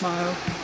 smile.